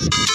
you